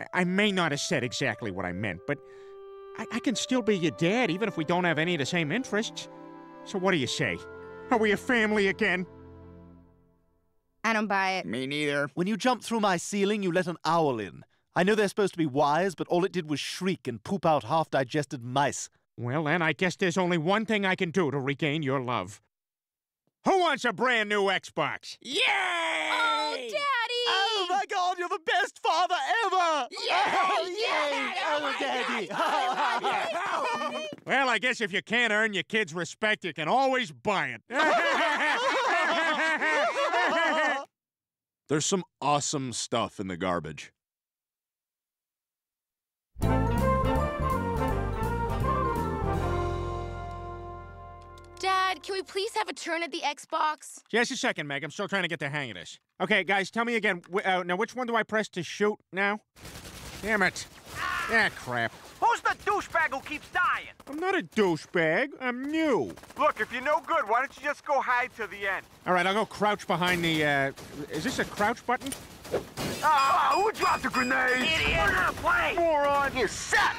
I, I may not have said exactly what I meant, but I, I can still be your dad even if we don't have any of the same interests. So what do you say? Are we a family again? I don't buy it. Me neither. When you jumped through my ceiling, you let an owl in. I know they're supposed to be wise, but all it did was shriek and poop out half digested mice. Well, then, I guess there's only one thing I can do to regain your love. Who wants a brand new Xbox? Yay! Oh my god, you're the best father ever! Yay! Yay! Oh, oh Daddy! Well, I guess if you can't earn your kids' respect, you can always buy it. There's some awesome stuff in the garbage. Dad, can we please have a turn at the Xbox? Just a second, Meg. I'm still trying to get the hang of this. Okay, guys, tell me again. Wh- uh, now, which one do I press to shoot now? Damn it. Ah, crap. Who's the douchebag who keeps dying? I'm not a douchebag. I'm new. Look, if you're no good, why don't you just go hide till the end? All right, I'll go crouch behind the, uh... Is this a crouch button? Ah, who dropped the grenade? Idiot! Put it in a plane! Moron! You suck!